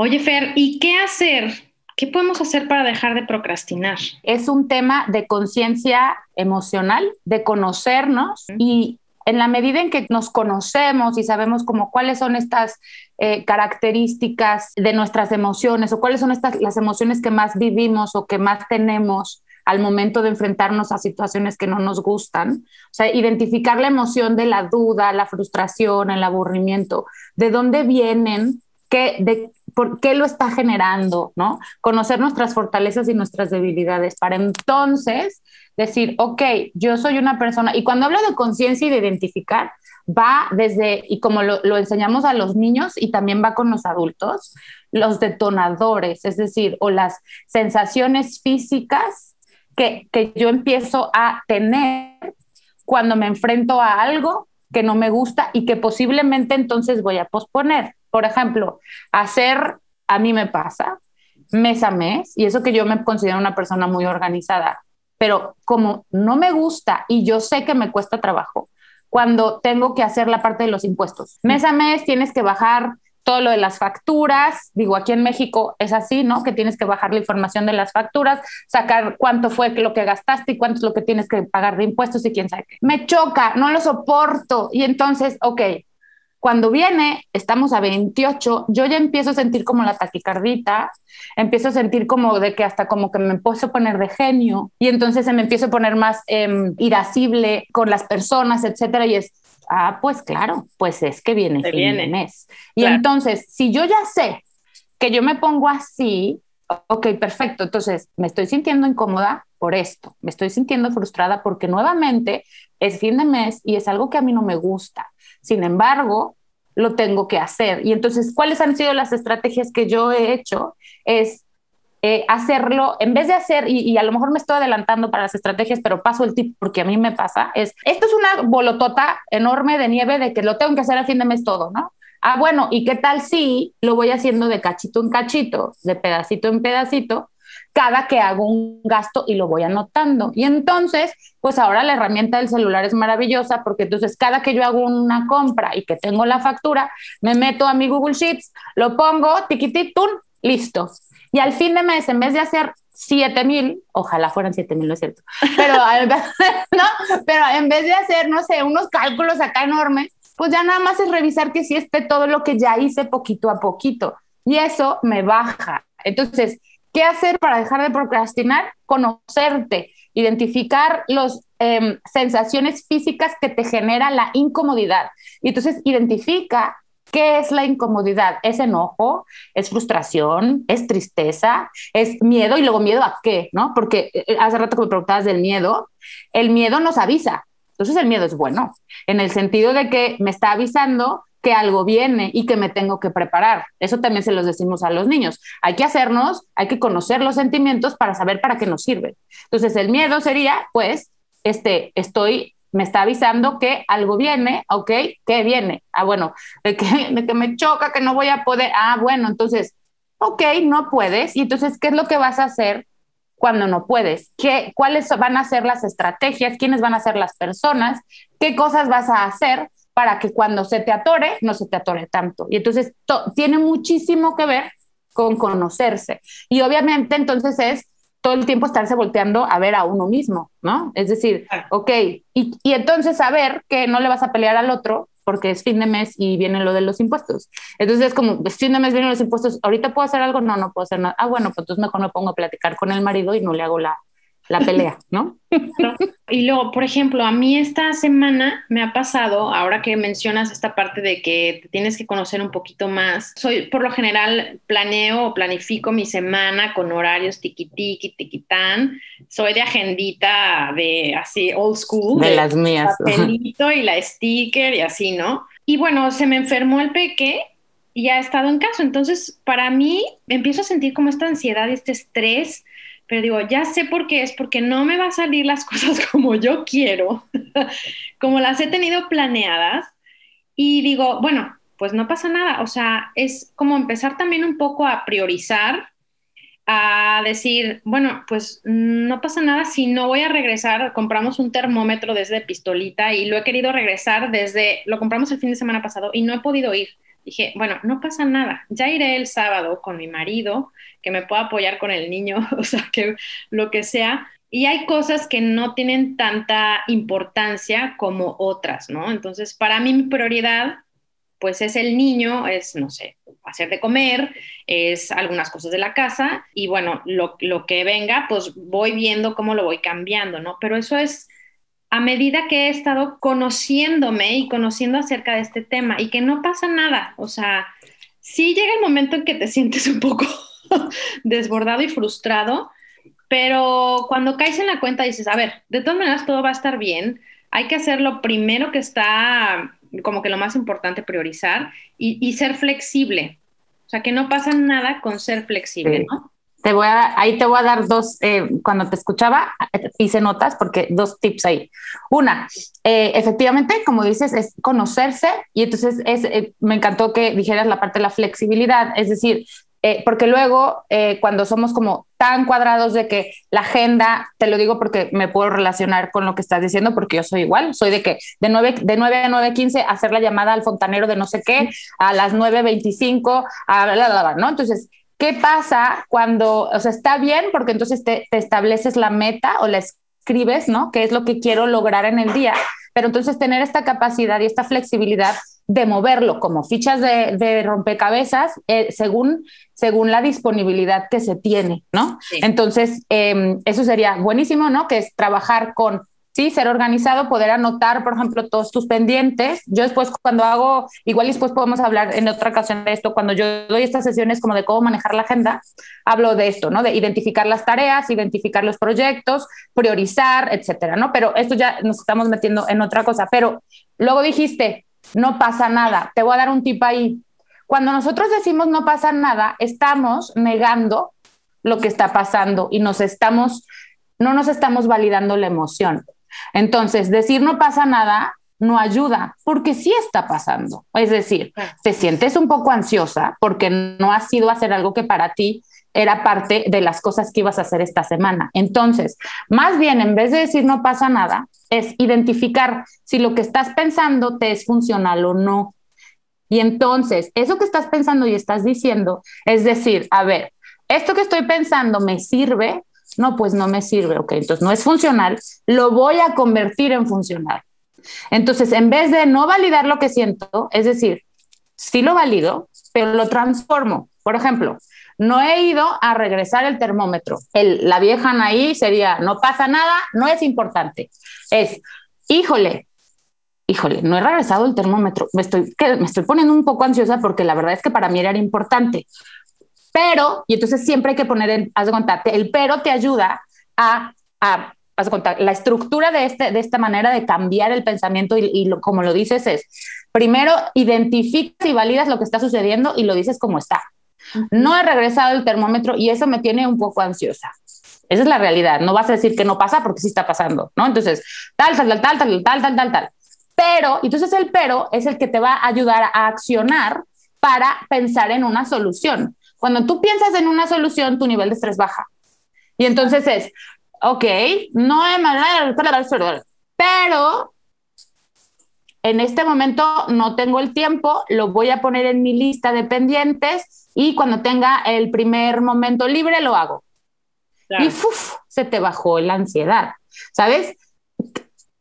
Oye, Fer, ¿y qué hacer? ¿Qué podemos hacer para dejar de procrastinar? Es un tema de conciencia emocional, de conocernos y en la medida en que nos conocemos y sabemos como cuáles son estas eh, características de nuestras emociones o cuáles son estas las emociones que más vivimos o que más tenemos al momento de enfrentarnos a situaciones que no nos gustan, o sea, identificar la emoción de la duda, la frustración, el aburrimiento, de dónde vienen, qué, de, por qué lo está generando, ¿no? Conocer nuestras fortalezas y nuestras debilidades para entonces decir, ok, yo soy una persona, y cuando hablo de conciencia y de identificar, va desde, y como lo, lo, enseñamos a los niños y también va con los adultos, los detonadores, es decir, o las sensaciones físicas que, que yo empiezo a tener cuando me enfrento a algo que no me gusta y que posiblemente entonces voy a posponer. Por ejemplo, hacer, a mí me pasa, mes a mes, y eso que yo me considero una persona muy organizada, pero como no me gusta y yo sé que me cuesta trabajo, cuando tengo que hacer la parte de los impuestos. Mes a mes tienes que bajar todo lo de las facturas, digo, aquí en México es así, ¿no? Que tienes que bajar la información de las facturas, sacar cuánto fue lo que gastaste y cuánto es lo que tienes que pagar de impuestos y quién sabe qué. Me choca, no lo soporto. Y entonces, ok, cuando viene, estamos a 28, yo ya empiezo a sentir como la taquicardita, empiezo a sentir como de que hasta como que me empiezo a poner de genio y entonces se me empiezo a poner más eh, irascible con las personas, etcétera. Y es, ah, pues claro, pues es que viene el fin de mes. Y entonces, si yo ya sé que yo me pongo así, ok, perfecto, entonces me estoy sintiendo incómoda por esto, me estoy sintiendo frustrada porque nuevamente es fin de mes y es algo que a mí no me gusta sin embargo, lo tengo que hacer. Y entonces, ¿cuáles han sido las estrategias que yo he hecho? Es eh, hacerlo, en vez de hacer, y, a lo mejor me estoy adelantando para las estrategias, pero paso el tip porque a mí me pasa, es, esto es una bolotota enorme de nieve de que lo tengo que hacer al fin de mes todo, ¿no? Ah, bueno, ¿y qué tal si lo voy haciendo de cachito en cachito, de pedacito en pedacito? Cada que hago un gasto y lo voy anotando. Y entonces, pues ahora la herramienta del celular es maravillosa porque entonces cada que yo hago una compra y que tengo la factura, me meto a mi Google Sheets, lo pongo, tiquititun, listo. Y al fin de mes, en vez de hacer 7 mil, ojalá fueran 7 mil, no es cierto, pero, ¿no? pero en vez de hacer, no sé, unos cálculos acá enormes, pues ya nada más es revisar que sí esté todo lo que ya hice poquito a poquito. Y eso me baja. Entonces, ¿Qué hacer para dejar de procrastinar? Conocerte, identificar las em, sensaciones físicas que te genera la incomodidad. Y entonces identifica qué es la incomodidad. ¿Es enojo? ¿Es frustración? ¿Es tristeza? ¿Es miedo? Y luego miedo a qué, ¿no? Porque eh, hace rato que me preguntabas del miedo, el miedo nos avisa. Entonces el miedo es bueno, en el sentido de que me está avisando que algo viene y que me tengo que preparar. Eso también se los decimos a los niños. Hay que hacernos, hay que conocer los sentimientos para saber para qué nos sirven. Entonces, el miedo sería, pues, este, estoy, me está avisando que algo viene, ¿ok? ¿Qué viene? Ah, bueno, de que, que me choca, que no voy a poder. Ah, bueno, entonces, ok, no puedes. Y entonces, ¿qué es lo que vas a hacer cuando no puedes? ¿Qué, ¿Cuáles van a ser las estrategias? ¿Quiénes van a ser las personas? ¿Qué cosas vas a hacer para que cuando se te atore, no se te atore tanto. Y entonces tiene muchísimo que ver con conocerse. Y obviamente entonces es todo el tiempo estarse volteando a ver a uno mismo, ¿no? Es decir, ok, y, y entonces saber que no le vas a pelear al otro porque es fin de mes y viene lo de los impuestos. Entonces es como, es fin de mes vienen los impuestos, ahorita puedo hacer algo, no, no puedo hacer nada. Ah, bueno, pues entonces mejor me pongo a platicar con el marido y no le hago la, la pelea, ¿no? Y luego, por ejemplo, a mí esta semana me ha pasado, ahora que mencionas esta parte de que te tienes que conocer un poquito más, soy por lo general planeo o planifico mi semana con horarios tiki tiki tiquitán, soy de agendita de así old school. De, las mías. Papelito y la sticker y así, ¿no? Y bueno, se me enfermó el peque y ha estado en caso, entonces para mí empiezo a sentir como esta ansiedad y este estrés pero digo, ya sé por qué es, porque no me va a salir las cosas como yo quiero, como las he tenido planeadas. Y digo, bueno, pues no pasa nada. O sea, es como empezar también un poco a priorizar, a decir, bueno, pues no pasa nada si no voy a regresar. Compramos un termómetro desde pistolita y lo he querido regresar desde, lo compramos el fin de semana pasado y no he podido ir dije, bueno, no pasa nada, ya iré el sábado con mi marido, que me pueda apoyar con el niño, o sea, que lo que sea. Y hay cosas que no tienen tanta importancia como otras, ¿no? Entonces, para mí mi prioridad, pues es el niño, es, no sé, hacer de comer, es algunas cosas de la casa y bueno, lo, lo que venga, pues voy viendo cómo lo voy cambiando, ¿no? Pero eso es a medida que he estado conociéndome y conociendo acerca de este tema y que no pasa nada, o sea, sí llega el momento en que te sientes un poco desbordado y frustrado, pero cuando caes en la cuenta dices, a ver, de todas maneras todo va a estar bien, hay que hacer lo primero que está como que lo más importante priorizar y, ser flexible. O sea, que no pasa nada con ser flexible, ¿no? Te voy a, ahí te voy a dar dos, eh, cuando te escuchaba, hice notas porque dos tips ahí. Una, eh, efectivamente, como dices, es conocerse y entonces es, eh, me encantó que dijeras la parte de la flexibilidad, es decir, porque luego cuando somos como tan cuadrados de que la agenda, te lo digo porque me puedo relacionar con lo que estás diciendo, porque yo soy igual, soy de que de 9, de 9 a 9.15 hacer la llamada al fontanero de no sé qué, a las 9.25, a bla, bla, bla, ¿no? Entonces, ¿Qué pasa cuando, o sea, está bien porque entonces te, estableces la meta o la escribes, ¿no? ¿Qué es lo que quiero lograr en el día? Pero entonces tener esta capacidad y esta flexibilidad de moverlo como fichas de, rompecabezas eh, según, según la disponibilidad que se tiene, ¿no? Entonces, em, eso sería buenísimo, ¿no? Que es trabajar con ¿sí? Ser organizado, poder anotar, por ejemplo, todos tus pendientes. Yo después cuando hago, igual después podemos hablar en otra ocasión de esto, cuando yo doy estas sesiones como de cómo manejar la agenda, hablo de esto, ¿no? De identificar las tareas, identificar los proyectos, priorizar, etcétera, ¿no? Pero esto ya nos estamos metiendo en otra cosa. Pero luego dijiste, no pasa nada. Te voy a dar un tip ahí. Cuando nosotros decimos no pasa nada, estamos negando lo que está pasando y nos estamos, no nos estamos validando la emoción. Entonces, decir no pasa nada no ayuda, porque sí está pasando. Es decir, te sientes un poco ansiosa porque no has ido a hacer algo que para ti era parte de las cosas que ibas a hacer esta semana. Entonces, más bien, en vez de decir no pasa nada, es identificar si lo que estás pensando te es funcional o no. Y entonces, eso que estás pensando y estás diciendo, es decir, a ver, esto que estoy pensando me sirve no, pues no me sirve, ok, entonces no es funcional, lo voy a convertir en funcional. Entonces, en vez de no validar lo que siento, es decir, sí lo valido, pero lo transformo. Por ejemplo, no he ido a regresar el termómetro. El, la vieja ahí sería, no pasa nada, no es importante. Es, híjole, híjole, no he regresado el termómetro. Me estoy, me estoy poniendo un poco ansiosa porque la verdad es que para mí era importante pero, y entonces siempre hay que poner, en, haz de cuenta, el pero te ayuda a, a haz de cuenta, la estructura de, este, de esta manera de cambiar el pensamiento y, como lo dices es, primero identificas y validas lo que está sucediendo y lo dices como está. No he regresado el termómetro y eso me tiene un poco ansiosa. Esa es la realidad. No vas a decir que no pasa porque sí está pasando, ¿no? Entonces, tal, tal, tal, tal, tal, tal, tal, tal, tal. Pero, entonces el pero es el que te va a ayudar a accionar para pensar en una solución. Cuando tú piensas en una solución, tu nivel de estrés baja. Y entonces es, ok, no es pero en este momento no tengo el tiempo, lo voy a poner en mi lista de pendientes y cuando tenga el primer momento libre lo hago. Y se te bajó la ansiedad, ¿sabes?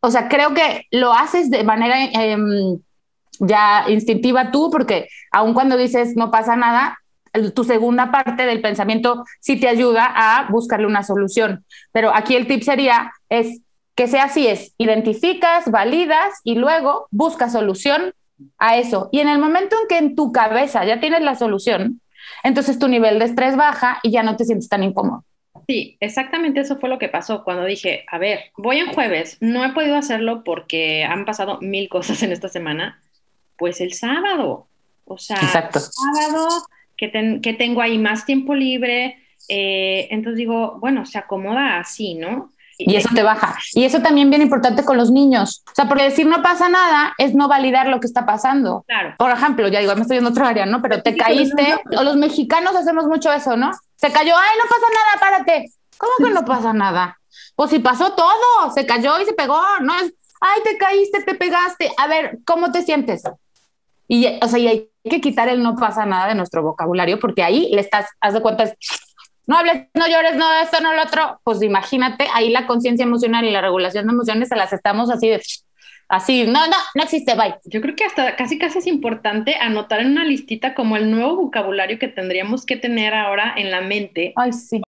O sea, creo que lo haces de manera em, ya instintiva tú, porque aun cuando dices no pasa nada, tu segunda parte del pensamiento sí te ayuda a buscarle una solución. Pero aquí el tip sería es que sea así es, identificas, validas y luego buscas solución a eso. Y en el momento en que en tu cabeza ya tienes la solución, entonces tu nivel de estrés baja y ya no te sientes tan incómodo. Sí, exactamente eso fue lo que pasó cuando dije, a ver, voy en jueves, no he podido hacerlo porque han pasado mil cosas en esta semana, pues el sábado, o sea, el sábado que, tengo ahí más tiempo libre. Eh, entonces digo, bueno, se acomoda así, ¿no? Y eso te baja. Y eso también bien importante con los niños. O sea, porque decir no pasa nada es no validar lo que está pasando. Claro. Por ejemplo, ya digo, me estoy en otra área, ¿no? Pero te caíste. O los mexicanos hacemos mucho eso, ¿no? Se cayó, ay, no pasa nada, párate. ¿Cómo que no pasa nada? Pues si pasó todo, se cayó y se pegó, ¿no? Es, ay, te caíste, te pegaste. A ver, ¿cómo te sientes? Y, o sea, y hay que quitar el no pasa nada de nuestro vocabulario porque ahí le estás, haz de cuenta, no hables, no llores, no esto, no lo otro. Pues imagínate, ahí la conciencia emocional y la regulación de emociones se las estamos así de así, no, no, no existe, bye. Yo creo que hasta casi casi es importante anotar en una listita como el nuevo vocabulario que tendríamos que tener ahora en la mente. Ay, sí.